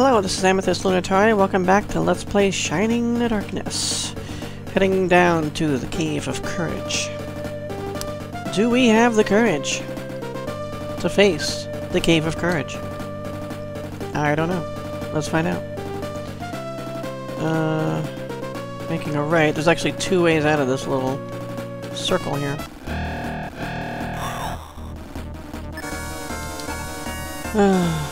Hello, this is Amethyst Lunitari. Welcome back to Let's Play Shining in the Darkness. Heading down to the Cave of Courage. Do we have the courage to face the Cave of Courage? I don't know. Let's find out. Uh, making a right. There's actually two ways out of this little circle here.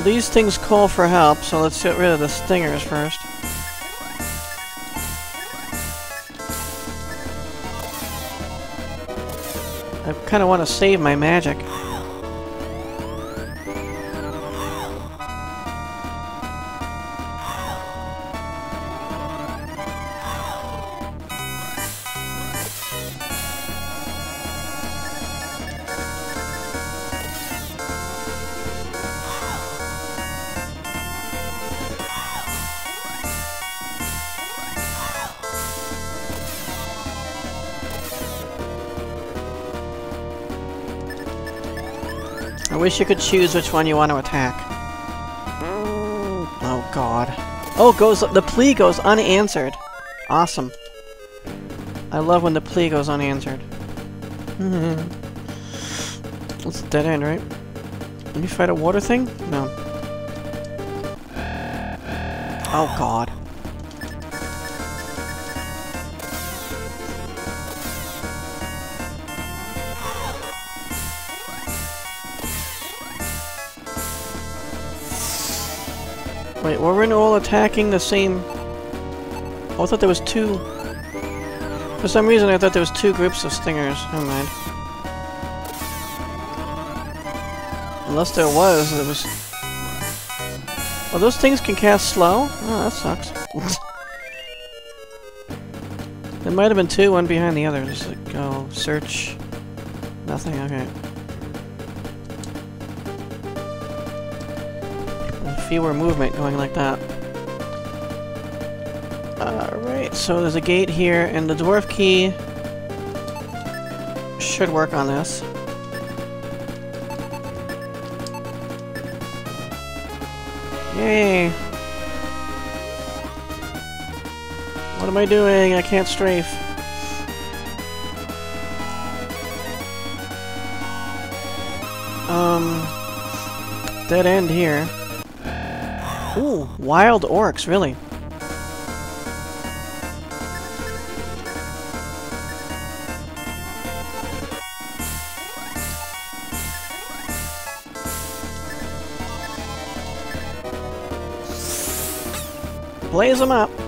well, these things call for help, so let's get rid of the stingers first. I kind of want to save my magic. You could choose which one you want to attack. Oh god. Oh, goes the plea goes unanswered. Awesome. I love when the plea goes unanswered. It's a dead end, right? Let me fight a water thing? No. Oh god. Wait, were we all attacking the same... Oh, I thought there was two... For some reason I thought there was two groups of stingers. Never mind. Unless there was, it was... Oh, those things can cast slow? Oh, that sucks. there might have been two, one behind the other. Just like, go, search... Nothing, okay. Fewer movement going like that. Alright, so there's a gate here, and the dwarf key should work on this. Yay! What am I doing? I can't strafe. Um... Dead end here. Ooh, wild orcs, really. Blaze them up.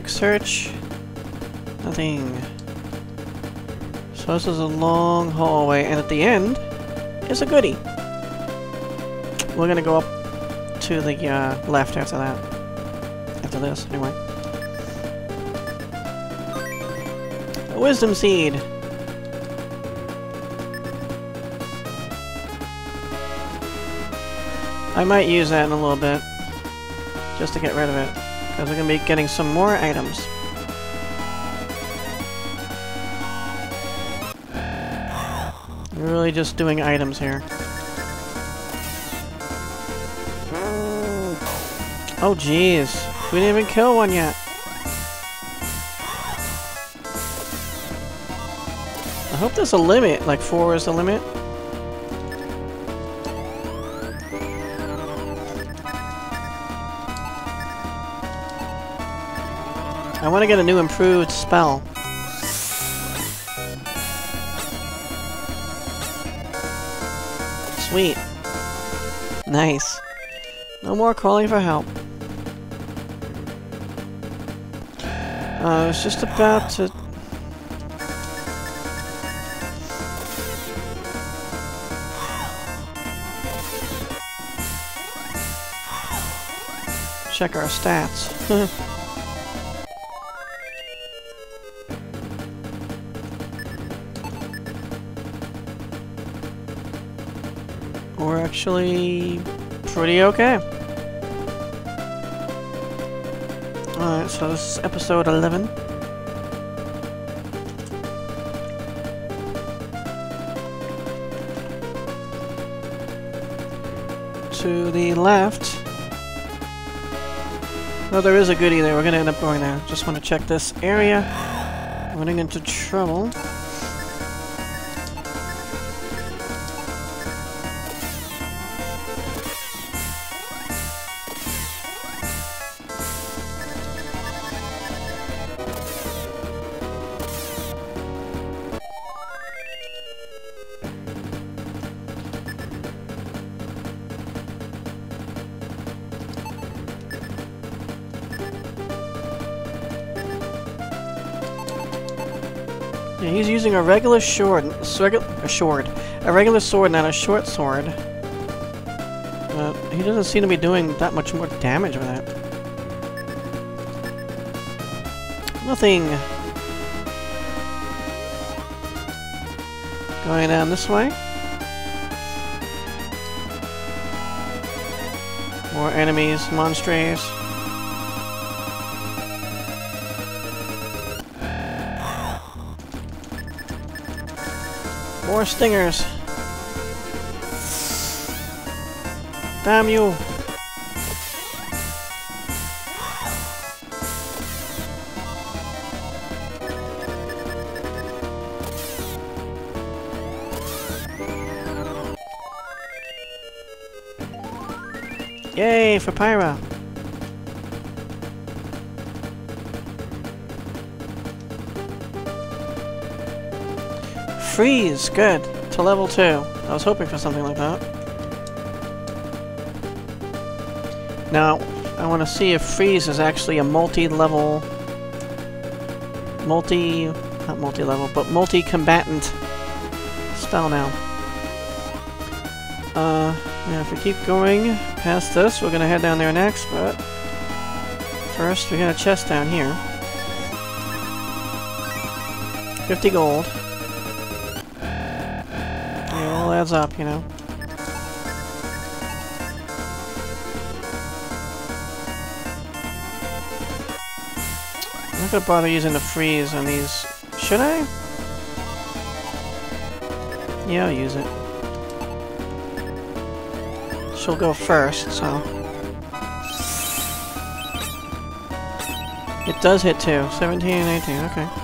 Quick search. Nothing. So this is a long hallway, and at the end is a goodie. We're gonna go up to the uh, left after that. After this, anyway. A wisdom seed! I might use that in a little bit. Just to get rid of it. Because we're going to be getting some more items. We're really just doing items here. Oh jeez, we didn't even kill one yet. I hope there's a limit, like four is the limit. I want to get a new improved spell. Sweet. Nice. No more calling for help. Uh, I was just about to... Check our stats. actually pretty okay. Alright, so this is episode 11. To the left. No, there is a goodie there. We're gonna end up going there. Just want to check this area. Running into trouble. A regular sword, a sword, a regular sword, not a short sword. He doesn't seem to be doing that much more damage with it. Nothing. Going down this way. More enemies, monsters. More stingers. Damn you. Yay for Pyra. Freeze! Good. To level 2. I was hoping for something like that. Now, I want to see if Freeze is actually a multi-level... Multi... Not multi-level, but multi-combatant spell now. Uh, yeah, if we keep going past this, we're gonna head down there next, but... First, we got a chest down here. 50 gold. Up, you know. I'm not gonna bother using the freeze on these. Should I? Yeah, I'll use it. She'll go first, so... It does hit too. 17 and 18, okay.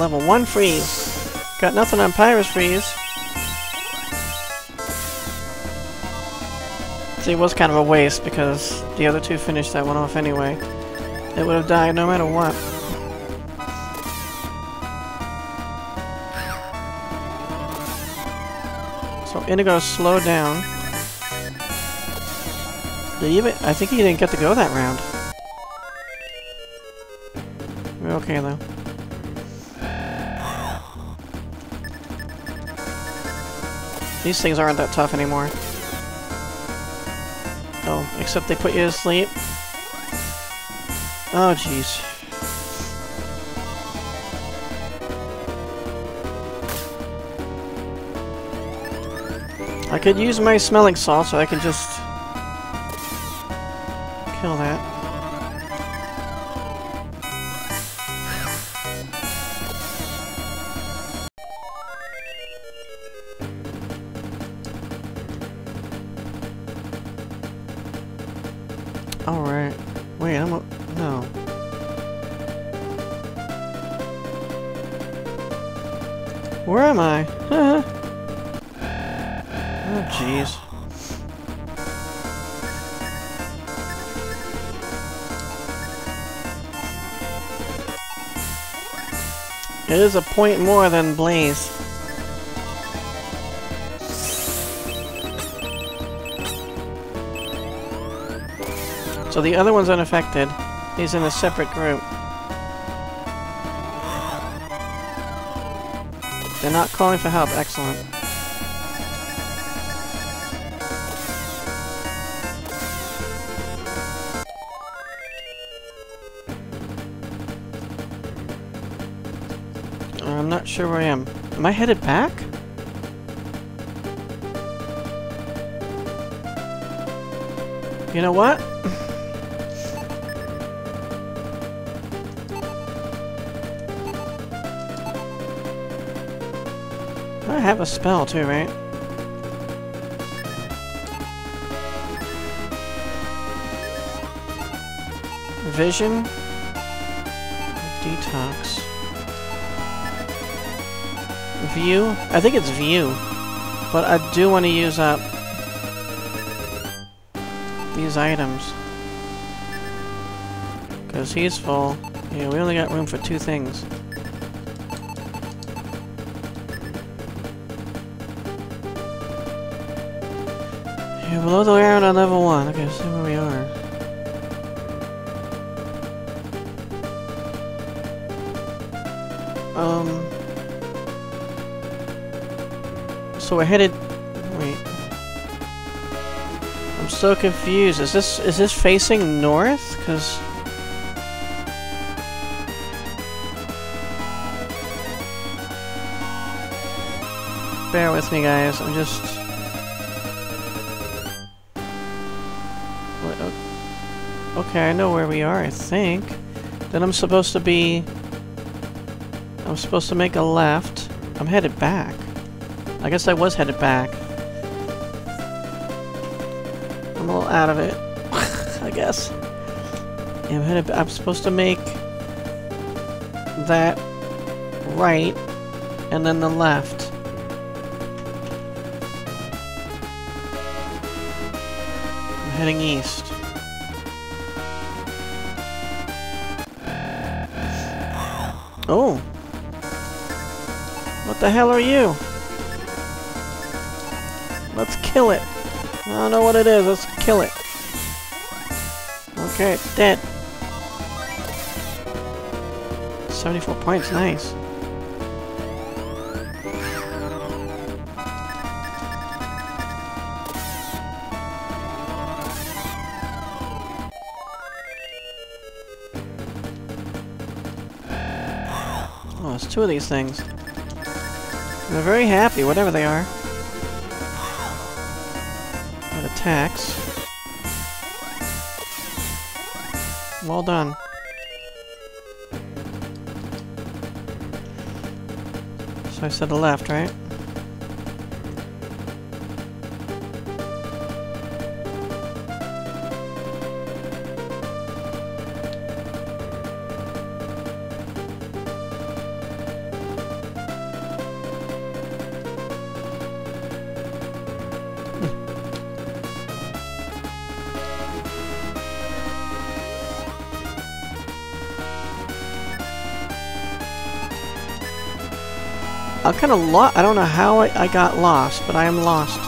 Level 1 freeze. Got nothing on Pyra's freeze. See, it was kind of a waste because the other two finished that one off anyway. It would have died no matter what. So Inigo slowed down. Did even, I think he didn't get to go that round. We're okay though. These things aren't that tough anymore. Oh, except they put you to sleep. Oh, jeez. I could use my smelling salt so I can just It is a point more than Blaze. So the other one's unaffected. He's in a separate group. They're not calling for help. Excellent. Sure where I am. Am I headed back? You know what? I have a spell too, right? Vision. View? I think it's view. But I do want to use up these items. Because he's full. Yeah, we only got room for two things. Yeah, below the ground on level 1. Okay, see where we are. Um... So we're headed... Wait. I'm so confused. Is this is this facing north? Because... Bear with me, guys. I'm just... Okay, I know where we are, I think. Then I'm supposed to be... I'm supposed to make a left. I'm headed back. I guess I was headed back. I'm a little out of it, I guess. Yeah, I'm headed. I'm supposed to make that right, and then the left. I'm heading east. Oh. What the hell are you? Kill it. I don't know what it is. Let's kill it. Okay, it's dead. 74 points, nice. Oh, there's two of these things. They're very happy, whatever they are. Attacks. Well done. So I said the left, right? Kind of lost. I don't know how I, I got lost, but I am lost.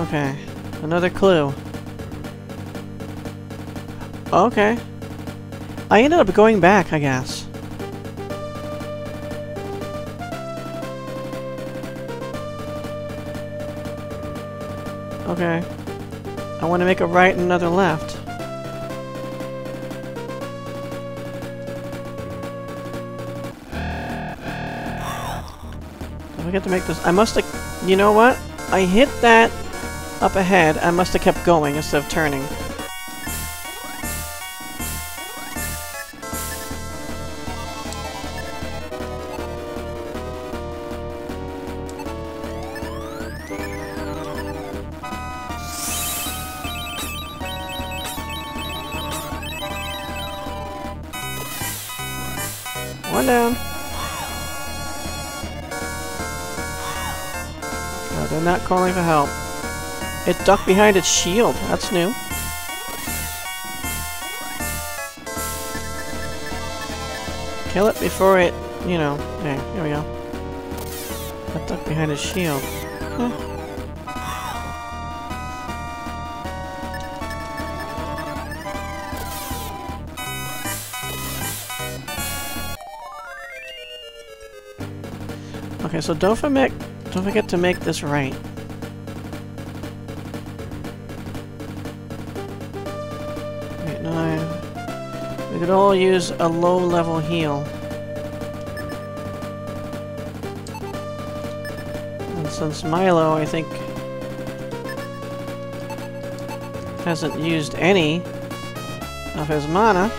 Okay, another clue. Okay. I ended up going back, I guess. Okay. I want to make a right and another left. Do I get to make this? I must have... You know what? I hit that up ahead. I must have kept going instead of turning. Calling for help. It ducked behind its shield. That's new. Kill it before it, you know. There, here we go. It ducked behind its shield. Huh. Okay, so don't forget, don't forget to make this right. Could all use a low-level heal. And since Milo, I think, hasn't used any of his mana,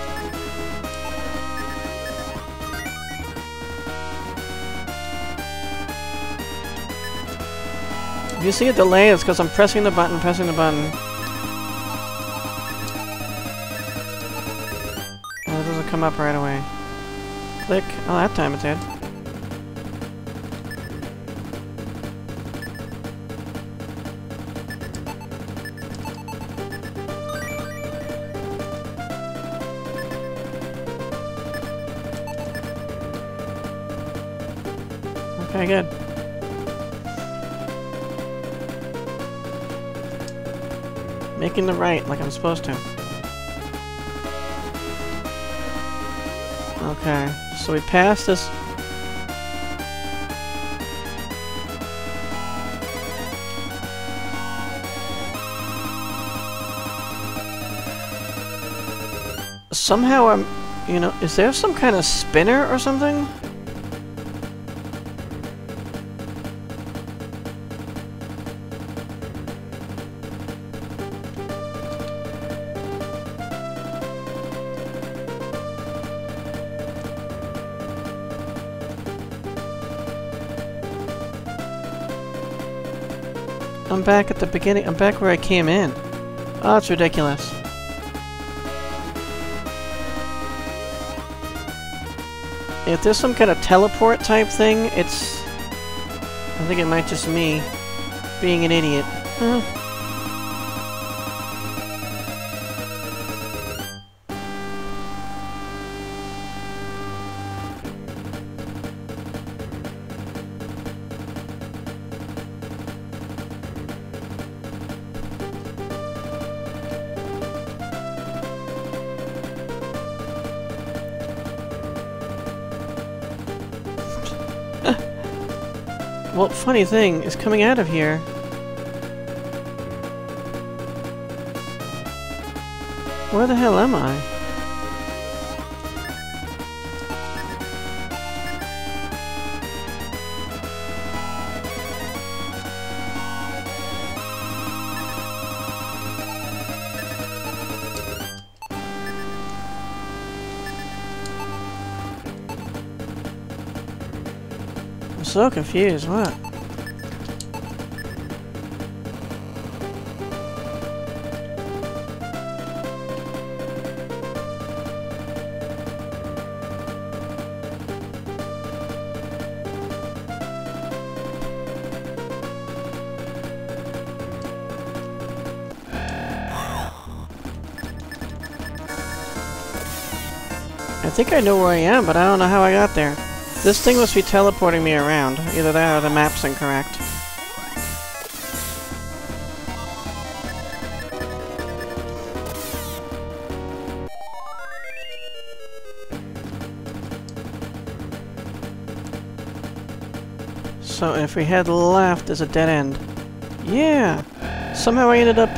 If you see a delay, it's because I'm pressing the button, pressing the button. Up right away. Click. Oh, that time it's did. Okay, good. Making the right, like I'm supposed to. Okay, so we passed this... Somehow I'm... You know, is there some kind of spinner or something? I'm back at the beginning. I'm back where I came in. Oh, it's ridiculous. If there's some kind of teleport type thing, it's... I think it might just me being an idiot. Huh. Funny thing is coming out of here. Where the hell am I? I'm so confused, what? Think I know where I am, but I don't know how I got there. This thing must be teleporting me around. Either that or the map's incorrect. So if we head left, there's a dead end. Yeah! Somehow I ended up...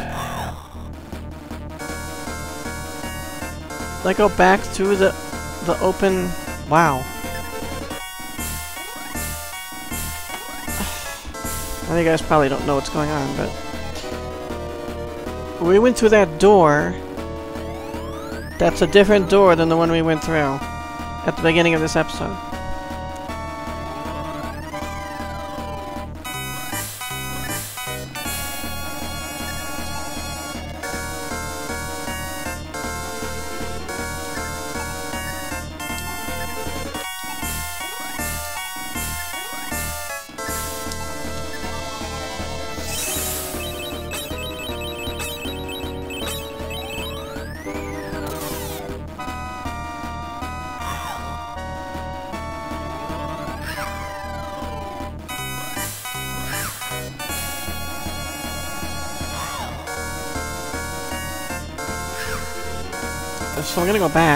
Did I go back through the, the open... Wow. I think you guys probably don't know what's going on, but... We went through that door. That's a different door than the one we went through at the beginning of this episode. Gonna back.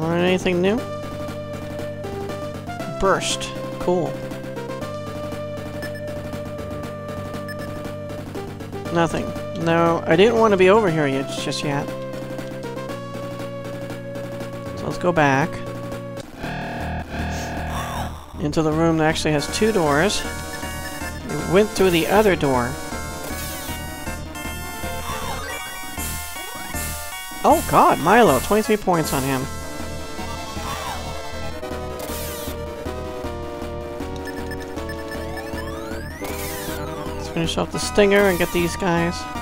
Learn anything new? Burst. Cool. Nothing. No, I didn't want to be over here yet, just yet. So let's go back. Into the room that actually has two doors. We went through the other door. Oh god, Milo, 23 points on him. Finish off the stinger and get these guys.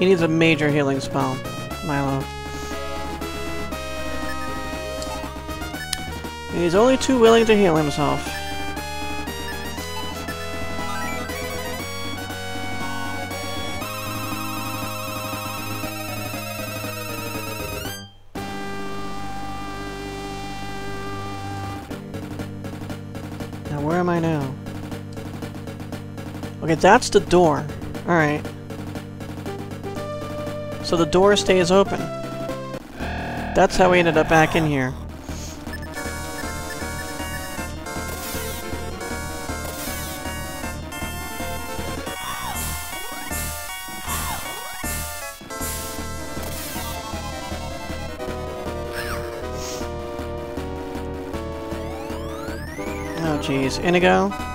He needs a major healing spell. Milo. He's only too willing to heal himself. Now, where am I now? Okay, that's the door. Alright. So the door stays open. That's how we ended up back in here. Oh jeez, Inigo?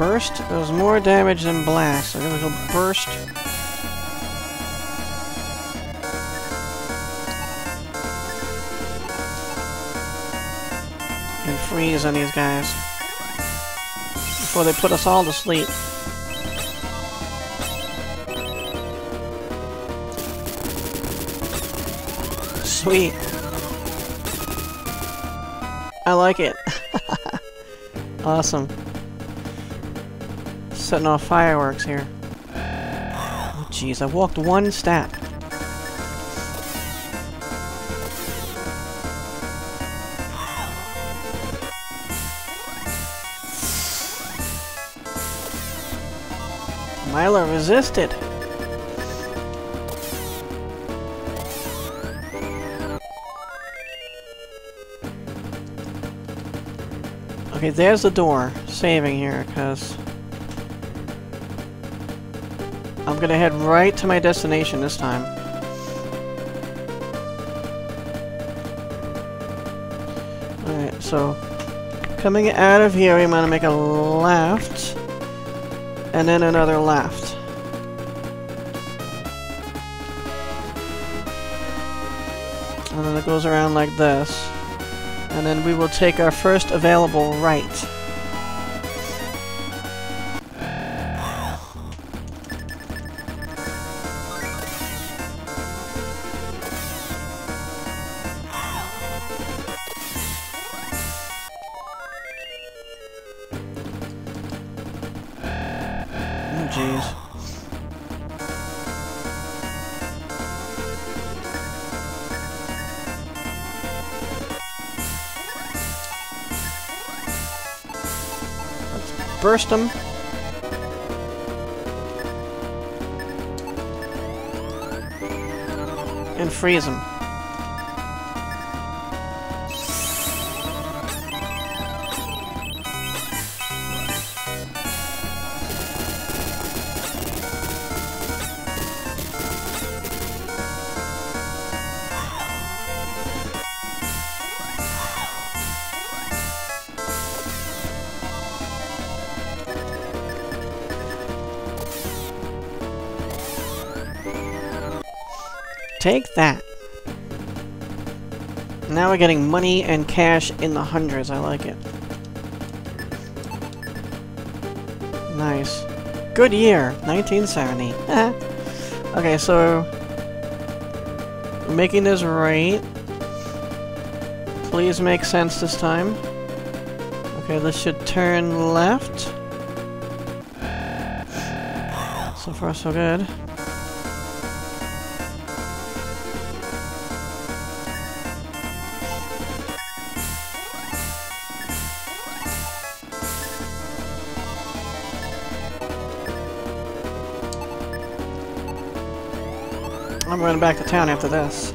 Burst does more damage than blast. I'm gonna go burst. And freeze on these guys. Before they put us all to sleep. Sweet. I like it. awesome setting off fireworks here. Oh jeez, I walked one step. Milo resisted. Okay, there's the door. Saving here, because... gonna head right to my destination this time. Alright, so... Coming out of here, I'm gonna make a left. And then another left. And then it goes around like this. And then we will take our first available right. Them. And freeze them. Take that. Now we're getting money and cash in the hundreds. I like it. Nice. Good year, 1970. okay, so making this right. Please make sense this time. Okay, this should turn left. So far, so good. I'm back to town after this.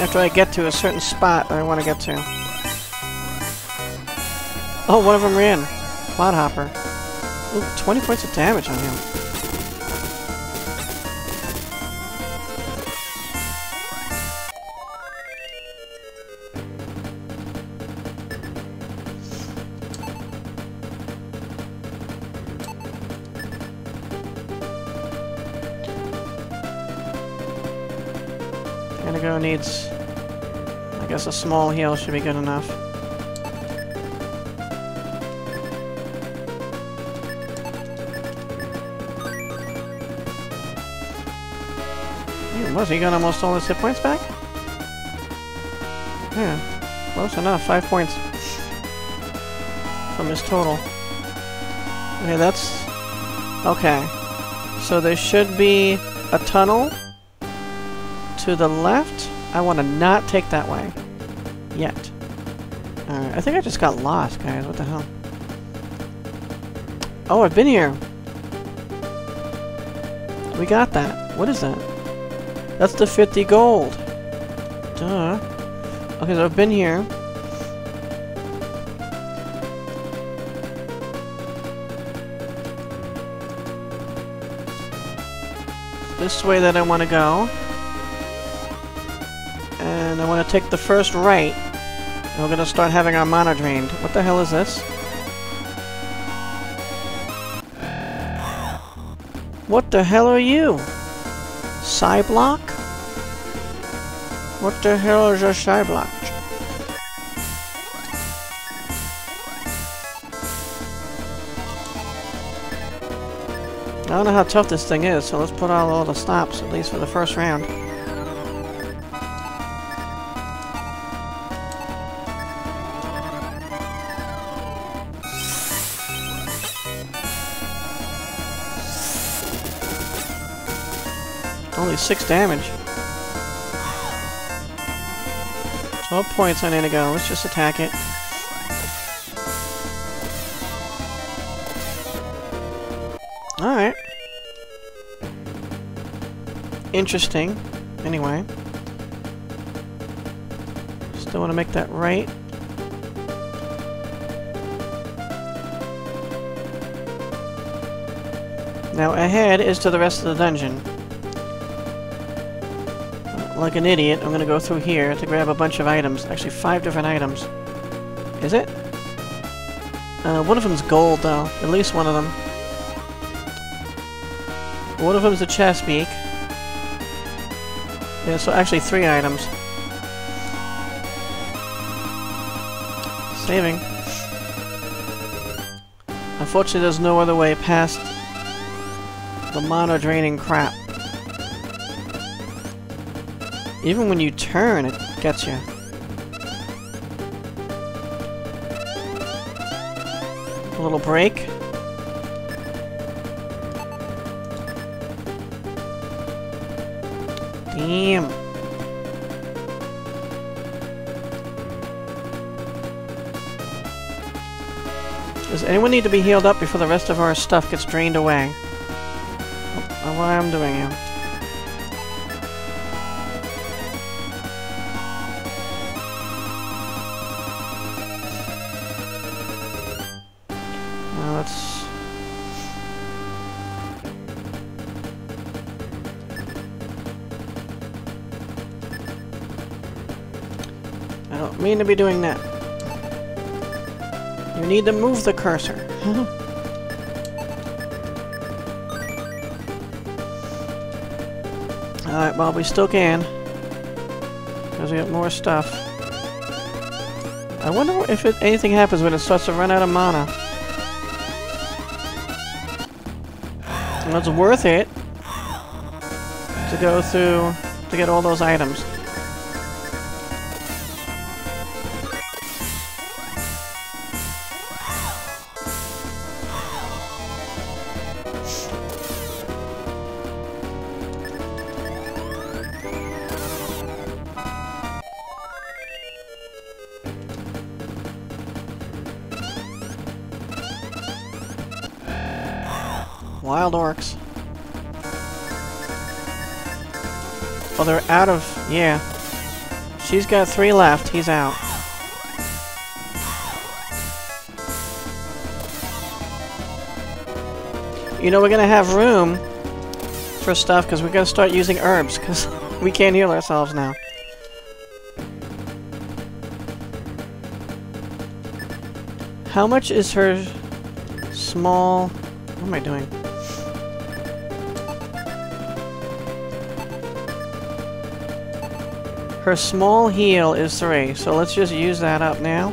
After I get to a certain spot that I want to get to. Oh, one of them ran. Clodhopper. Ooh, 20 points of damage on him. Small heal should be good enough. Yeah, was he got almost all his hit points back? Yeah, close enough. Five points from his total. Okay, that's... Okay. So there should be a tunnel to the left. I want to not take that way. Yet. Alright, I think I just got lost, guys. What the hell? Oh, I've been here. We got that. What is that? That's the 50 gold. Duh. Okay, so I've been here. This way that I want to go. And I want to take the first right. And we're going to start having our mana drained. What the hell is this? What the hell are you? Cyblock? What the hell is a Cyblock? I don't know how tough this thing is, so let's put out all the stops, at least for the first round. Only six damage. 12 points on Inigo. Let's just attack it. Alright. Interesting. Anyway. Still want to make that right. Now ahead is to the rest of the dungeon. Like an idiot, I'm gonna go through here to grab a bunch of items. Actually, five different items. Is it? Uh, one of them's gold, though. At least one of them. One of them's a chest beak. Yeah, so actually three items. Saving. Unfortunately, there's no other way past the mana draining crap. Even when you turn, it gets you. A little break. Damn. Does anyone need to be healed up before the rest of our stuff gets drained away? Oh, what I'm doing here. Mean to be doing that. You need to move the cursor. Alright, well, we still can. Because we have more stuff. I wonder if it, anything happens when it starts to run out of mana. And it's worth it to go through to get all those items. Wild orcs. Oh, they're out of... Yeah. She's got three left. He's out. You know, we're gonna have room for stuff because we're gonna start using herbs because we can't heal ourselves now. How much is her small... What am I doing? Her small heal is 3, so let's just use that up now.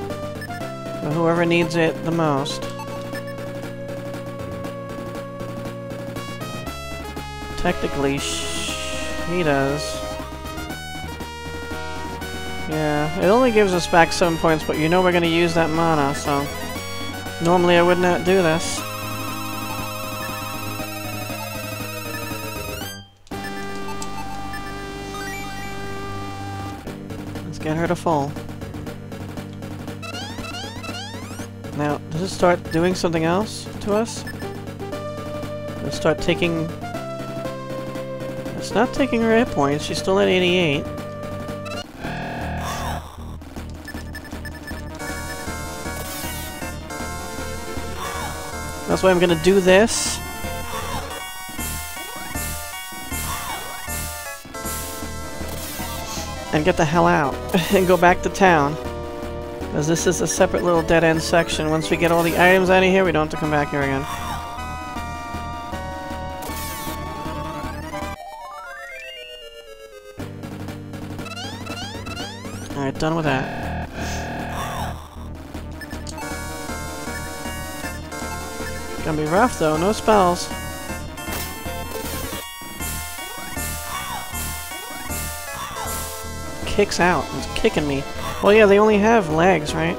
For whoever needs it the most. Technically, he does. Yeah, it only gives us back 7 points, but you know we're going to use that mana, so... Normally I would not do this. Start doing something else to us? Let's start taking... It's not taking her hit points, she's still at 88. That's why I'm gonna do this. And get the hell out. and go back to town. Because this is a separate little dead-end section. Once we get all the items out of here, we don't have to come back here again. Alright, done with that. Gonna be rough though, no spells. Kicks out. It's kicking me. Well, yeah, they only have legs, right?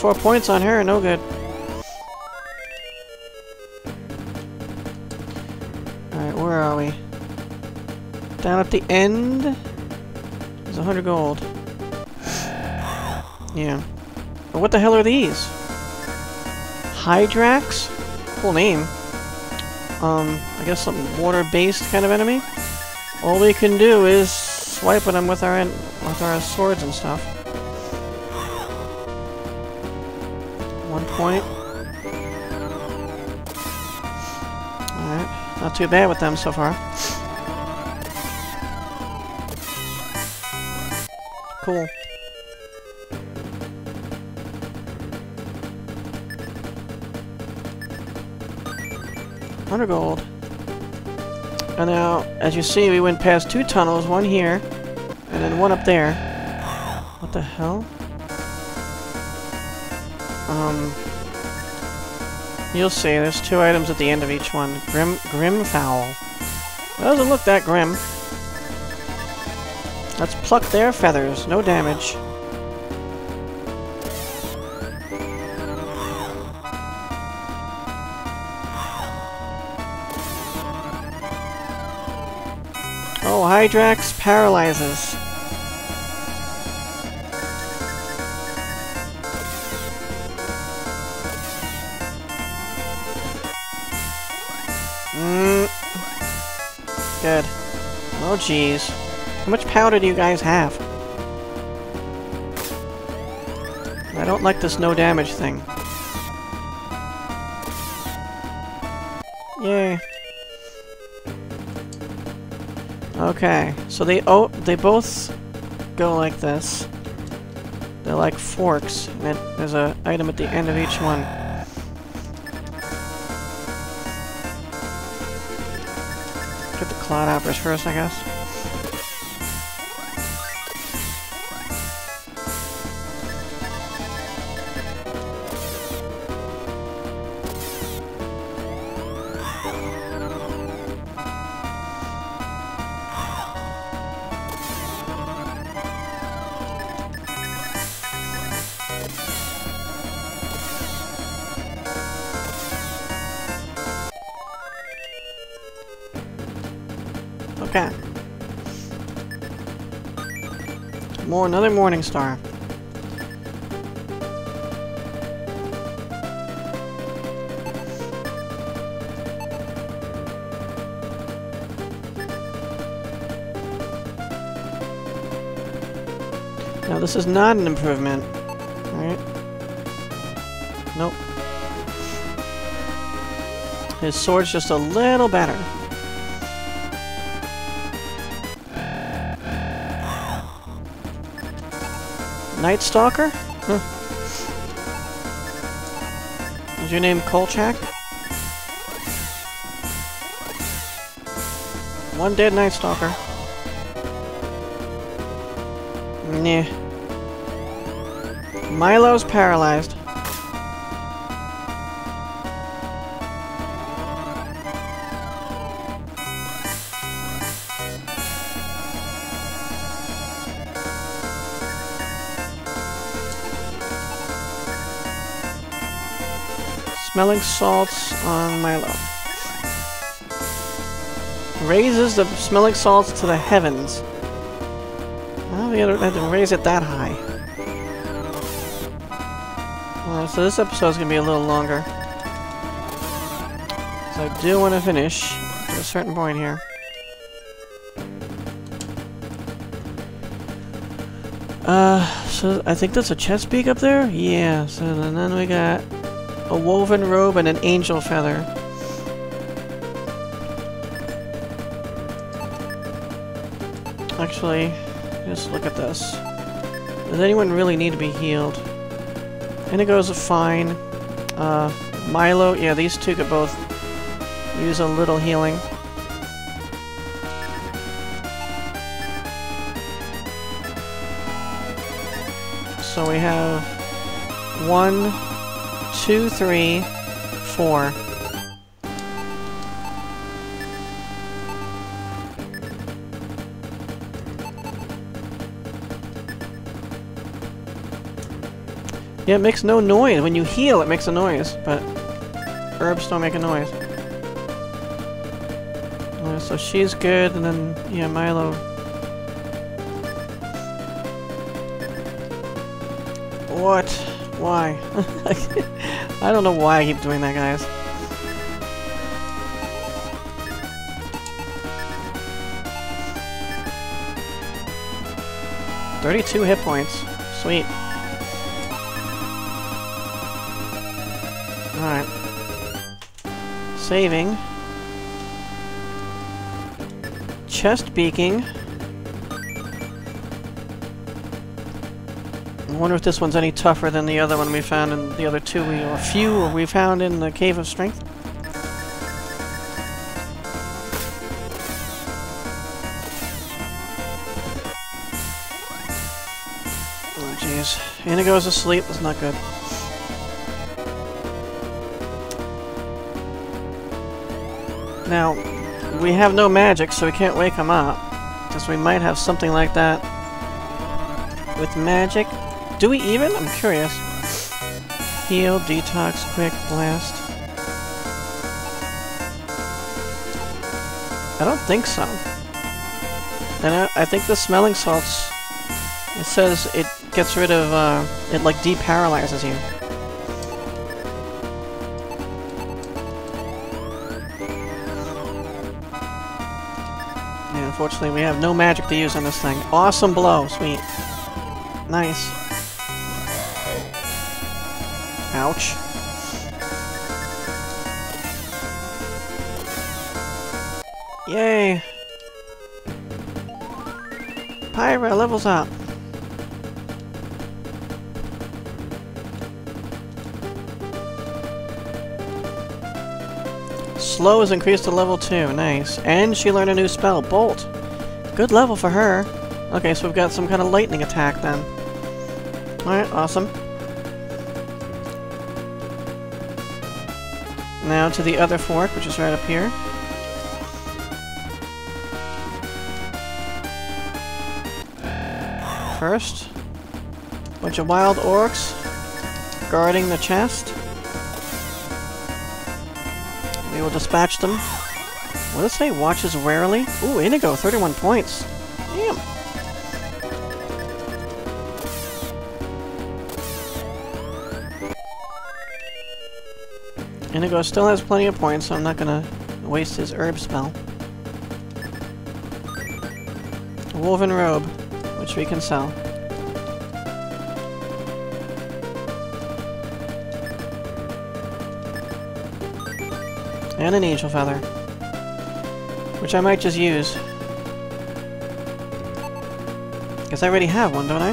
24 points on her, no good. Alright, where are we? Down at the end? There's 100 gold. Yeah. But what the hell are these? Hydrax? Cool name. Um, I guess some water-based kind of enemy? All we can do is swipe at them with our, with our swords and stuff. Point. Alright, not too bad with them so far. Cool. Hundred gold. And now, as you see, we went past two tunnels, one here, and then one up there. What the hell? Um... You'll see, there's two items at the end of each one. Grim, Grim Fowl. Doesn't look that grim. Let's pluck their feathers, no damage. Oh, Hydrax paralyzes. Good. Oh, jeez. How much powder do you guys have? I don't like this no damage thing. Yay. Okay, so they oh they both go like this. They're like forks, and it, there's a item at the end of each one. The Cloudhoppers first, I guess. Now this is not an improvement, right? Nope. His sword's just a little better. Night Stalker? Huh. Is your name Kolchak? One dead Night Stalker. Nah. Milo's paralyzed. Smelling salts on Milo. Raises the smelling salts to the heavens. Well, we had to raise it that high. Uh, so this episode is going to be a little longer. So I do want to finish at a certain point here. Uh, so I think that's a chest beak up there? Yeah, so then we got a woven robe and an angel feather. Actually, just look at this. Does anyone really need to be healed? And Inigo's a fine. Uh, Milo, yeah, these two could both use a little healing. So we have one, two, three, four. Yeah, it makes no noise. When you heal, it makes a noise, but herbs don't make a noise. Uh, so she's good, and then, yeah, Milo. What? Why? I don't know why I keep doing that, guys. Thirty-two hit points. Sweet. Alright. Saving. Chest beaking. Wonder if this one's any tougher than the other one we found in the other two we or few we found in the Cave of Strength. Oh jeez. Inigo's asleep, that's not good. Now, we have no magic, so we can't wake him up. Because we might have something like that with magic. Do we even? I'm curious. Heal, detox, quick, blast. I don't think so. And I, I think the smelling salts, it says it gets rid of, uh, it like deparalyzes you. Yeah, unfortunately we have no magic to use on this thing. Awesome blow, sweet. Nice. Ouch. Yay! Pyra levels up. Slow is increased to level 2, nice. And she learned a new spell, Bolt. Good level for her. Okay, so we've got some kind of lightning attack then. Alright, awesome. Now to the other fork, which is right up here. First, bunch of wild orcs guarding the chest. We will dispatch them. What does it say? Watches rarely? Ooh, Inigo, 31 points. Damn. Inigo still has plenty of points, so I'm not gonna waste his herb spell. Woven robe, which we can sell. And an angel feather. Which I might just use. Because I already have one, don't I?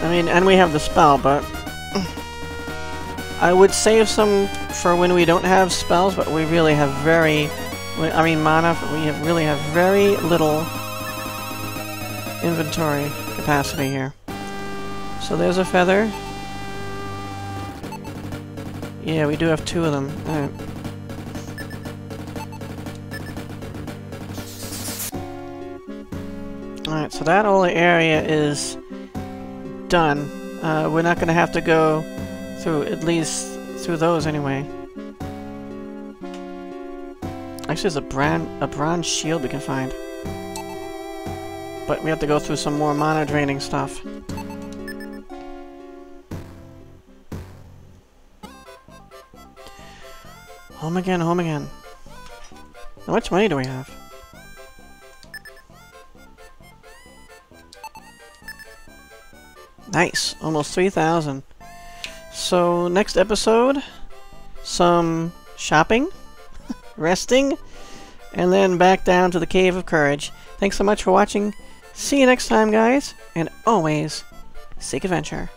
I mean, and we have the spell, but... I would save some for when we don't have spells, but we really have very... I mean, mana, we have really have very little inventory capacity here. So there's a feather. Yeah, we do have two of them. Alright. Alright, so that whole area is done. Uh, we're not going to have to go through, at least through those anyway. Actually, there's a, brand, a bronze shield we can find. But we have to go through some more mana draining stuff. Home again, home again. How much money do we have? Nice! Almost 3,000. So, next episode, some shopping, resting, and then back down to the Cave of Courage. Thanks so much for watching. See you next time, guys, and always, seek adventure.